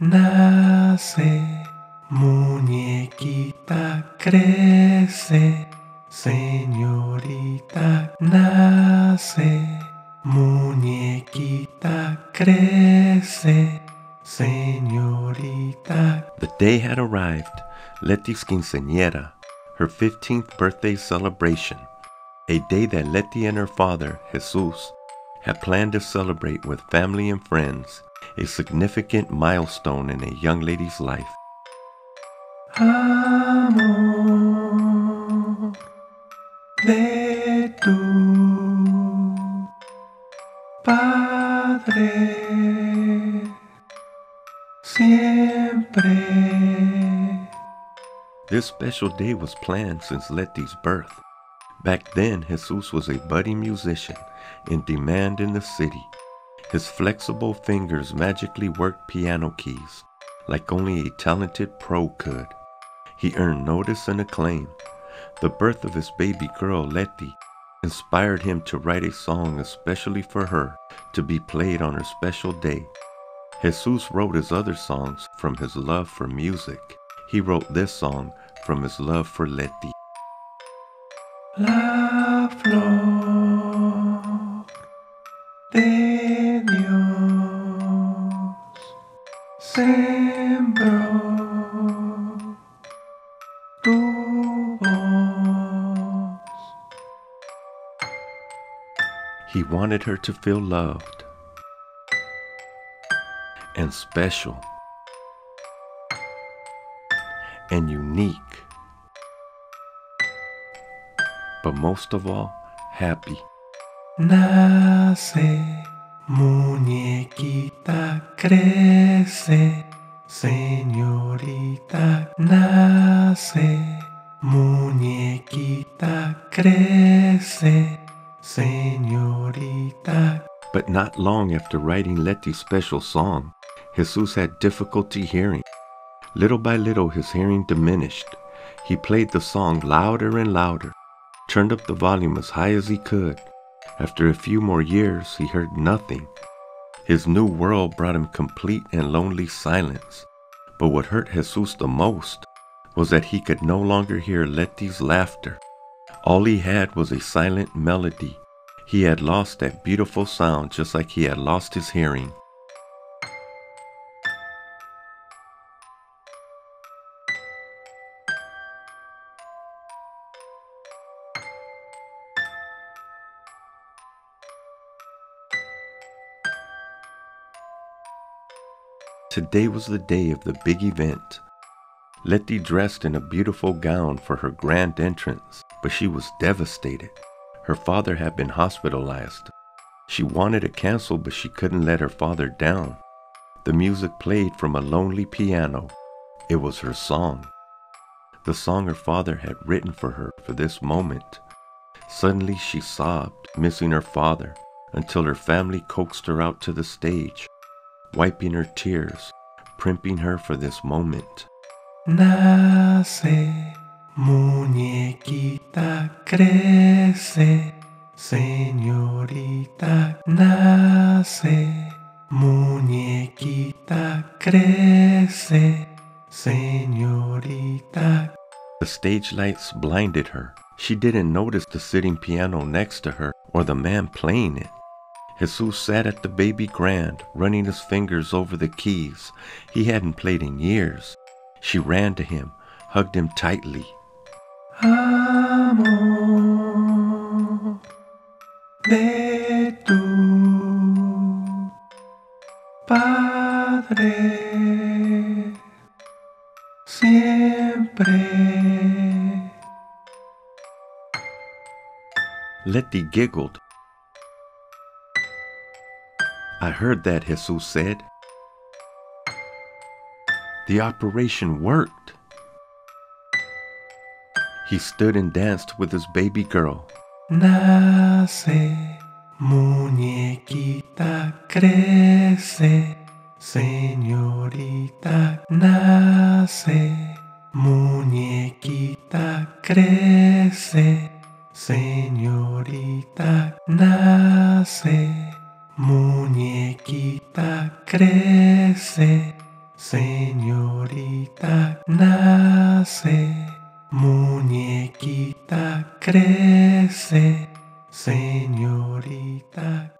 Nace, muñequita, crece, señorita, nace, muñequita, crece, señorita. The day had arrived, Leti's quinceañera, her 15th birthday celebration, a day that Leti and her father, Jesus, had planned to celebrate with family and friends, a significant milestone in a young lady's life. This special day was planned since Leti's birth. Back then, Jesus was a budding musician in demand in the city. His flexible fingers magically worked piano keys like only a talented pro could. He earned notice and acclaim. The birth of his baby girl, Leti, inspired him to write a song especially for her to be played on her special day. Jesus wrote his other songs from his love for music. He wrote this song from his love for Leti. La flor sembró tu voz. He wanted her to feel loved and special and unique, but most of all, happy. Nace, muñequita, crece, señorita, nace, muñequita, crece, señorita. But not long after writing Leti's special song, Jesus had difficulty hearing. Little by little, his hearing diminished. He played the song louder and louder, turned up the volume as high as he could. After a few more years, he heard nothing. His new world brought him complete and lonely silence. But what hurt Jesus the most was that he could no longer hear Leti's laughter. All he had was a silent melody. He had lost that beautiful sound just like he had lost his hearing. Today was the day of the big event. Leti dressed in a beautiful gown for her grand entrance, but she was devastated. Her father had been hospitalized. She wanted to cancel, but she couldn't let her father down. The music played from a lonely piano. It was her song. The song her father had written for her for this moment. Suddenly she sobbed, missing her father, until her family coaxed her out to the stage, wiping her tears, primping her for this moment. Nace, muñequita, crece, señorita, nace, muñequita, crece, señorita. The stage lights blinded her. She didn't notice the sitting piano next to her or the man playing it. Jesus sat at the baby grand, running his fingers over the keys. He hadn't played in years. She ran to him, hugged him tightly. Amor de tu Padre siempre. Leti giggled. I heard that, Jesus said. The operation worked. He stood and danced with his baby girl. Nace, muñequita, crece, señorita, nace, muñequita, crece, señorita, nace, muñequita, crece, Señorita nace, muñequita crece, señorita